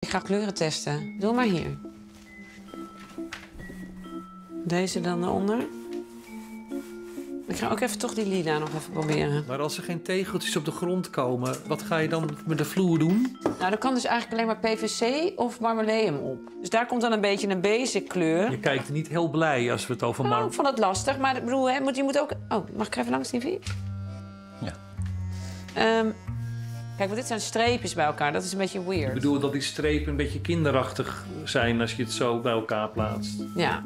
Ik ga kleuren testen. Doe maar hier. Deze dan eronder. Ik ga ook even toch die lila nog even proberen. Maar als er geen tegeltjes op de grond komen, wat ga je dan met de vloer doen? Nou, er kan dus eigenlijk alleen maar PVC of marmaleum op. Dus daar komt dan een beetje een basic kleur. Je kijkt niet heel blij als we het over Nou, mar... ik vond het lastig, maar ik bedoel, hè, moet, je moet ook... Oh, mag ik even langs, TV? Ja. Ehm, kijk, want dit zijn streepjes bij elkaar. Dat is een beetje Ik weird. bedoel dat die strepen een beetje kinderachtig zijn als je het zo bij elkaar plaatst. Ja.